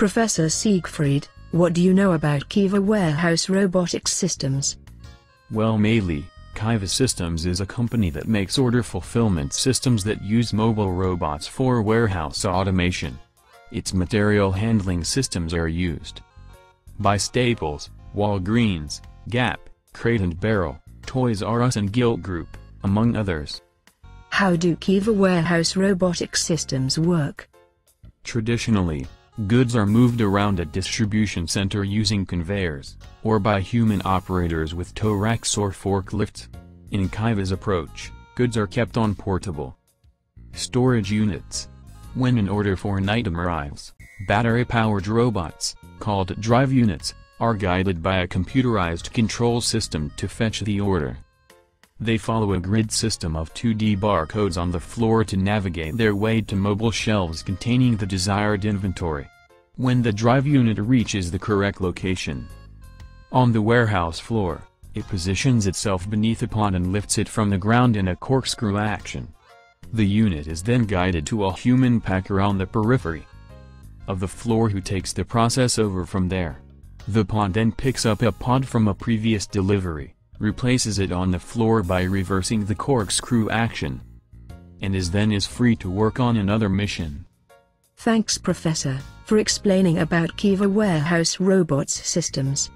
Professor Siegfried, what do you know about Kiva Warehouse Robotics Systems? Well Maylee, Kiva Systems is a company that makes order fulfillment systems that use mobile robots for warehouse automation. Its material handling systems are used by Staples, Walgreens, Gap, Crate and Barrel, Toys R Us and Gilt Groupe, among others. How do Kiva Warehouse Robotic Systems work? Traditionally, goods are moved around a distribution center using conveyors, or by human operators with tow racks or forklifts. In Kiva's approach, goods are kept on portable storage units. When an order for an item arrives, battery-powered robots, called drive units, are guided by a computerized control system to fetch the order. They follow a grid system of 2D barcodes on the floor to navigate their way to mobile shelves containing the desired inventory. When the drive unit reaches the correct location on the warehouse floor, it positions itself beneath a pod and lifts it from the ground in a corkscrew action. The unit is then guided to a human packer on the periphery of the floor who takes the process over from there. The pod then picks up a pod from a previous delivery, replaces it on the floor by reversing the corkscrew action, and is then is free to work on another mission. Thanks Professor, for explaining about Kiva Warehouse Robots Systems.